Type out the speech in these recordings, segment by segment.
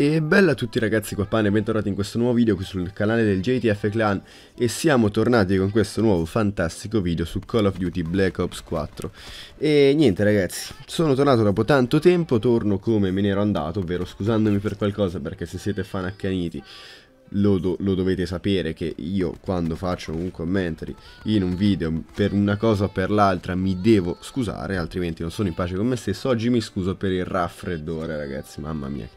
E bella a tutti ragazzi qua pane, bentornati in questo nuovo video qui sul canale del JTF Clan. E siamo tornati con questo nuovo fantastico video su Call of Duty Black Ops 4 E niente ragazzi, sono tornato dopo tanto tempo, torno come me ne ero andato, ovvero scusandomi per qualcosa perché se siete fan accaniti lo, do lo, dovete sapere che io quando faccio un commentary in un video per una cosa o per l'altra mi devo scusare altrimenti non sono in pace con me stesso. Oggi mi scuso per il raffreddore ragazzi mamma mia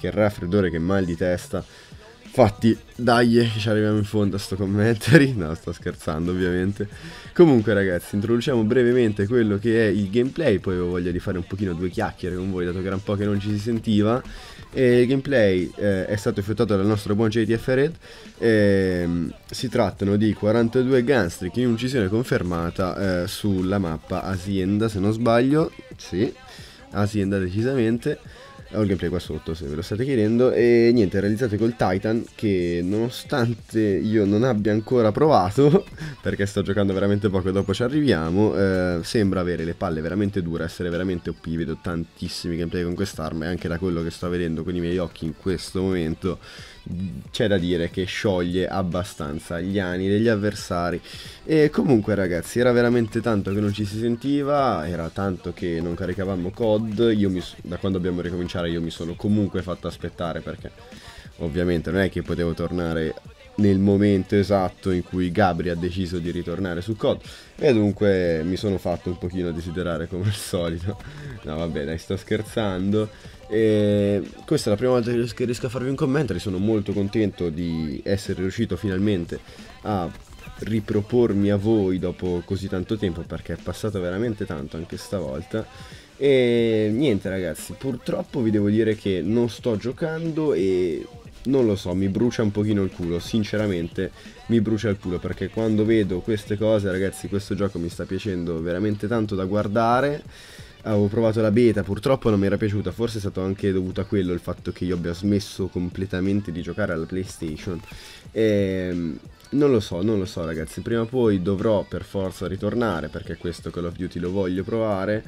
che raffreddore, che mal di testa. Infatti, dai, ci arriviamo in fondo a sto commentary. No, sto scherzando, ovviamente. Comunque, ragazzi, introduciamo brevemente quello che è il gameplay. Poi ho voglia di fare un pochino due chiacchiere con voi, dato che era un po' che non ci si sentiva. E il gameplay eh, è stato effettuato dal nostro buon JTF Red. Eh, si trattano di 42 gunstreak in uccisione confermata eh, sulla mappa Azienda, se non sbaglio. Sì, Azienda decisamente ho il gameplay qua sotto se ve lo state chiedendo. E niente realizzate col Titan che nonostante io non abbia ancora provato perché sto giocando veramente poco e dopo ci arriviamo eh, sembra avere le palle veramente dure essere veramente OP vedo tantissimi gameplay con quest'arma e anche da quello che sto vedendo con i miei occhi in questo momento c'è da dire che scioglie abbastanza gli ani degli avversari. E comunque ragazzi era veramente tanto che non ci si sentiva era tanto che non caricavamo COD io mi, da quando abbiamo ricominciato io mi sono comunque fatto aspettare perché ovviamente non è che potevo tornare nel momento esatto in cui Gabri ha deciso di ritornare su COD. E dunque mi sono fatto un pochino desiderare come al solito. No vabbè dai sto scherzando. E questa è la prima volta che riesco a farvi un commento. Sono molto contento di essere riuscito finalmente a ripropormi a voi dopo così tanto tempo perché è passato veramente tanto anche stavolta e niente ragazzi purtroppo vi devo dire che non sto giocando e non lo so, mi brucia un pochino il culo, sinceramente mi brucia il culo perché quando vedo queste cose, ragazzi, questo gioco mi sta piacendo veramente tanto da guardare. Avevo provato la beta, purtroppo non mi era piaciuta, forse è stato anche dovuto a quello il fatto che io abbia smesso completamente di giocare alla PlayStation. Ehm, non lo so, non lo so ragazzi, prima o poi dovrò per forza ritornare perché questo Call of Duty lo voglio provare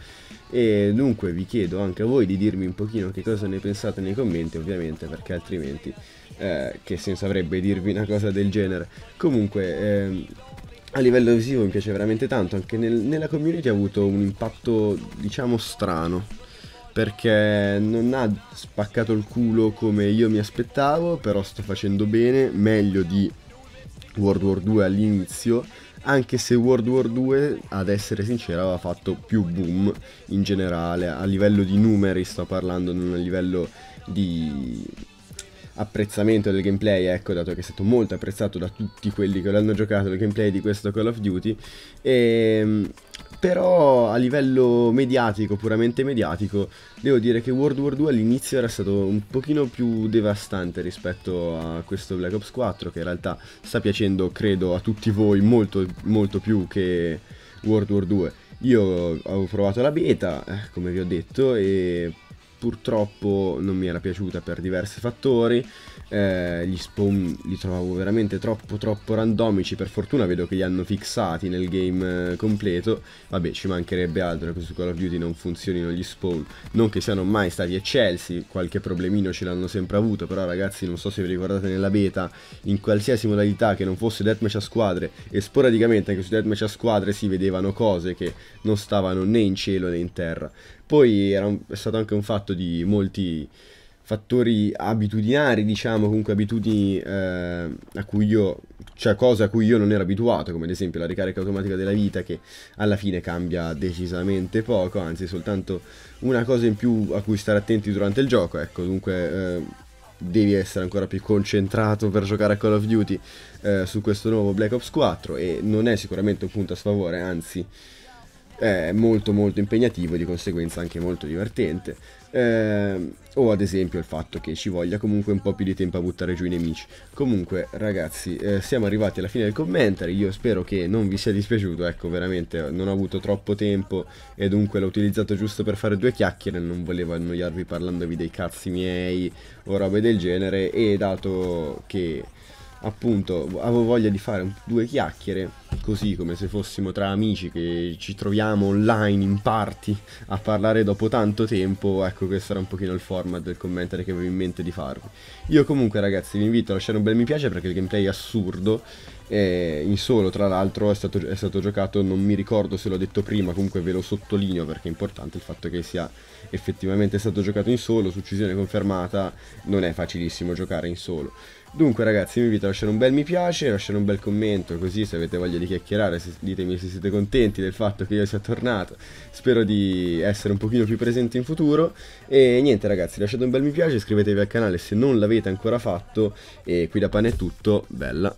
e dunque vi chiedo anche a voi di dirmi un pochino che cosa ne pensate nei commenti ovviamente perché altrimenti eh, che senso avrebbe dirvi una cosa del genere. Comunque eh, a livello visivo mi piace veramente tanto, anche nel, nella community ha avuto un impatto diciamo strano perché non ha spaccato il culo come io mi aspettavo, però sto facendo bene, meglio di World War 2 all'inizio, anche se World War 2, ad essere sincero, aveva fatto più boom in generale, a livello di numeri sto parlando, non a livello di apprezzamento del gameplay, ecco, dato che è stato molto apprezzato da tutti quelli che l'hanno giocato il gameplay di questo Call of Duty. E ehm, però a livello mediatico, puramente mediatico, devo dire che World War 2 all'inizio era stato un pochino più devastante rispetto a questo Black Ops 4 che in realtà sta piacendo, credo, a tutti voi molto, molto più che World War 2. Io avevo provato la beta, eh, come vi ho detto, e purtroppo non mi era piaciuta per diversi fattori eh, gli spawn li trovavo veramente troppo troppo randomici. Per fortuna vedo che li hanno fissati nel game eh, completo. Vabbè ci mancherebbe altro che su Call of Duty non funzionino gli spawn. Non che siano mai stati eccelsi qualche problemino ce l'hanno sempre avuto però ragazzi non so se vi ricordate nella beta in qualsiasi modalità che non fosse deathmatch a squadre e sporadicamente anche su deathmatch a squadre si vedevano cose che non stavano né in cielo né in terra. Poi era un, è stato anche un fatto di molti fattori abitudinari, diciamo, comunque abitudini eh, a cui io, cioè cose a cui io non ero abituato, come ad esempio la ricarica automatica della vita che alla fine cambia decisamente poco, anzi soltanto una cosa in più a cui stare attenti durante il gioco, ecco, dunque eh, devi essere ancora più concentrato per giocare a Call of Duty eh, su questo nuovo Black Ops 4 e non è sicuramente un punto a sfavore, anzi è molto molto impegnativo e di conseguenza anche molto divertente. Eh, o ad esempio il fatto che ci voglia comunque un po' più di tempo a buttare giù i nemici. Comunque ragazzi eh, siamo arrivati alla fine del commentary, io spero che non vi sia dispiaciuto, ecco veramente non ho avuto troppo tempo e dunque l'ho utilizzato giusto per fare due chiacchiere, non volevo annoiarvi parlandovi dei cazzi miei o robe del genere e dato che appunto avevo voglia di fare due chiacchiere così come se fossimo tra amici che ci troviamo online in party a parlare dopo tanto tempo, ecco questo era un pochino il format del commentare che avevo in mente di farvi. Io comunque ragazzi vi invito a lasciare un bel mi piace perché il gameplay è assurdo, eh, in solo tra l'altro è stato, è stato giocato, non mi ricordo se l'ho detto prima, comunque ve lo sottolineo perché è importante il fatto che sia effettivamente stato giocato in solo, su uccisione confermata, non è facilissimo giocare in solo. Dunque ragazzi vi invito a lasciare un bel mi piace, lasciare un bel commento così se avete voglia di chiacchierare se, ditemi se siete contenti del fatto che io sia tornato. Spero di essere un pochino più presente in futuro. E niente ragazzi lasciate un bel mi piace, iscrivetevi al canale se non l'avete ancora fatto. E qui da pane è tutto, bella.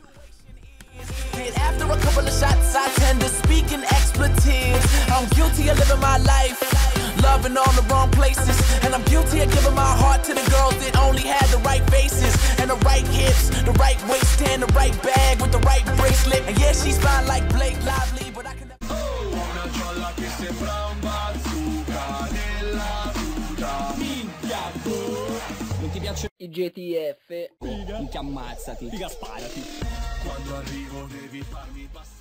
Loving all the wrong places. And I'm guilty of giving my heart to the girls that only had the right and the right hips, the right waist and the right bag with the right bracelet. And yeah, she's fine like Blake Lively, but I can. Non ti piace i GTF? Figa. Ammazzati. Figa sparati. Quando arrivo devi farmi passare.